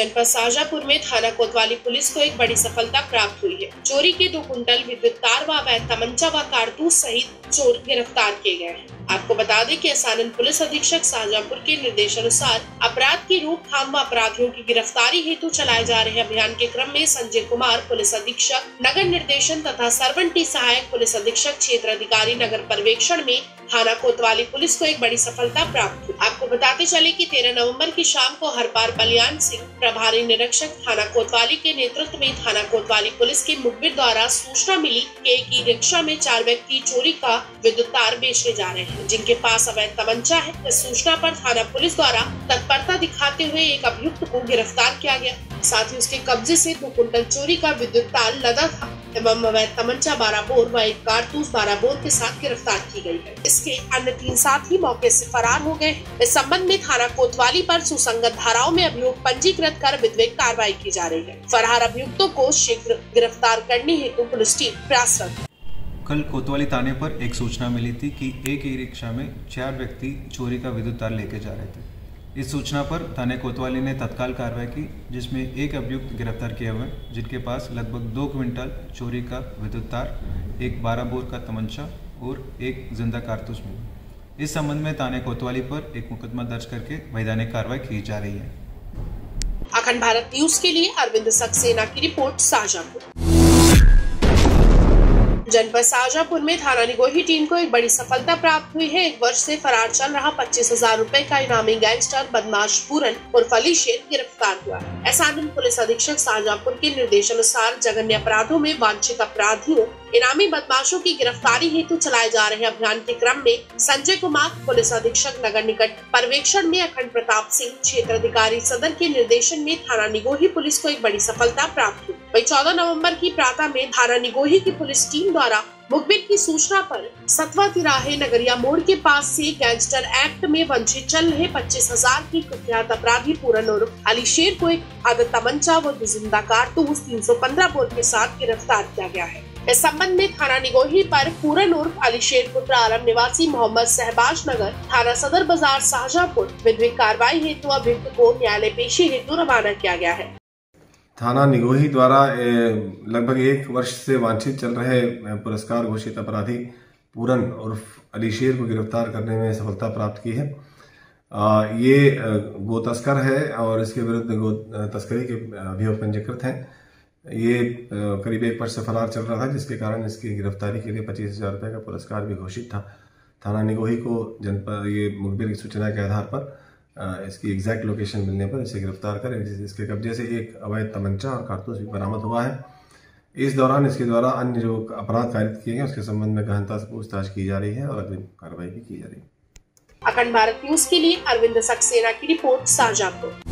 जनपद शाहजहापुर में थाना कोतवाली पुलिस को एक बड़ी सफलता प्राप्त हुई है। चोरी के दो कुंटल विद्युत तार व तमंचा व कारतूस सहित चोर गिरफ़्तार किए गए हैं। आपको बता दें कि एहसानन पुलिस अधीक्षक शाहजहापुर के निर्देशानुसार अपराध की रोकथाम व अपराधियों की गिरफ्तारी हेतु चलाए जा रहे अभियान के क्रम में संजय कुमार, पुलिस अधीक्षक, नगर निर्देशन तथा सरवंटी सहायक पुलिस अधीक्षक, क्षेत्र अधिकारी, नगर पर्यवेक्षण में थाना कोतवाली पुलिस को एक बड़ी सफलता प्राप्त हुई। आपको बताते चले कि 13 नवंबर की शाम को हरपार बलियान सिंह, प्रभारी निरीक्षक, थाना कोतवाली के नेतृत्व में थाना कोतवाली पुलिस के मुखबिर द्वारा सूचना मिली कि एक ई रिक्शा में चार व्यक्ति चोरी का विद्युत तार बेचने जा रहे हैं। जिनके पास अवैध तमंचा है, इस सूचना पर थाना पुलिस द्वारा तत्परता दिखाते हुए एक अभियुक्त को गिरफ़्तार किया गया। साथ ही उसके कब्जे से दो कुंटल चोरी का विद्युत तार लदा था एवं अवैध तमंचा बारह बोर व एक कारतूस बारह बोर के साथ गिरफ़्तार की गई है। इसके अन्य तीन साथी मौके से फरार हो गए इस संबंध में थाना कोतवाली पर सुसंगत धाराओं में अभियोग पंजीकृत कर विधिक कार्रवाई की जा रही है। फरार अभियुक्तों को शीघ्र गिरफ़्तार करने हेतु पुलिस टीम प्रयासरत कल कोतवाली थाने पर एक सूचना मिली थी कि एक ई रिक्शा में चार व्यक्ति चोरी का विद्युत तार लेके जा रहे थे। इस सूचना पर थाने कोतवाली ने तत्काल कार्रवाई की, जिसमें एक अभियुक्त गिरफ़्तार किए हुए जिनके पास लगभग दो क्विंटल चोरी का विद्युत तार, एक बारह बोर का तमंचा और एक ज़िंदा कारतूस मिली। इस संबंध में थाने कोतवाली पर एक मुकदमा दर्ज करके वैधानिक कार्रवाई की जा रही है। अखंड भारत न्यूज़ के लिए अरविंद सक्सेना की रिपोर्ट शाहजहापुर जनपद शाहजहापुर में थाना निगोही टीम को एक बड़ी सफलता प्राप्त हुई है। एक वर्ष से फरार चल रहा पच्चीस हज़ार रूपए का इनामी गैंगस्टर बदमाश पूरन उर्फ़ अली शेर गिरफ़्तार हुआ। ऐसा पुलिस अधीक्षक शाहजहापुर के निर्देशानुसार जघन्य अपराधों में वांछित अपराधियों इनामी बदमाशों की गिरफ्तारी हेतु चलाए जा रहे अभियान के क्रम में संजय कुमार, पुलिस अधीक्षक नगर निकट, पर्यवेक्षण में अखंड प्रताप सिंह, क्षेत्र अधिकारी सदर के निर्देशन में थाना निगोही पुलिस को एक बड़ी सफलता प्राप्त हुई। वही चौदह नवंबर की प्रातः में थाना निगोही की पुलिस टीम द्वारा मुखबिर की सूचना पर सतवा तिराहे नगरिया मोड़ के पास से गैंगस्टर एक्ट में वंचित चल रहे पच्चीस हज़ार की कुख्यात अपराधी पूरन और अली शेर को एक आदत तमंचा व ज़िंदा कारतूस पंद्रह बोर के साथ गिरफ़्तार किया गया है। इस संबंध में थाना निगोही पर पूरन उर्फ़ अली शेर पुत्र आलम निवासी मोहम्मद सहबाज नगर, थाना सदर बाज़ार शाहजहापुर, विधिक कार्रवाई हेतु अभियुक्त को न्यायालय पेशी हेतु रवाना किया गया है। थाना निगोही द्वारा लगभग एक वर्ष से वांछित चल रहे पुरस्कार घोषित अपराधी पूरन उर्फ़ अली शेर को गिरफ़्तार करने में सफलता प्राप्त की है। ये गो तस्कर है और इसके विरुद्ध गो तस्करी के अभियोग पंजीकृत हैं। ये करीब एक वर्ष से फरार चल रहा था, जिसके कारण इसकी गिरफ्तारी के लिए पच्चीस हज़ार रुपये का पुरस्कार भी घोषित था। थाना निगोही को जनपद ये मुखबिर की सूचना के आधार पर इसकी एग्जैक्ट लोकेशन मिलने पर इसे गिरफ़्तार कर। इसके कब्जे से एक अवैध तमंचा और कारतूस भी बरामद हुआ है। इस दौरान इसके द्वारा अन्य जो अपराध कारित किए गए उसके संबंध में गहनता से पूछताछ की जा रही है और अग्रिम कार्रवाई भी की जा रही है। अखंड भारत न्यूज़ के लिए अरविंद सक्सेना की रिपोर्ट शाहजहापुर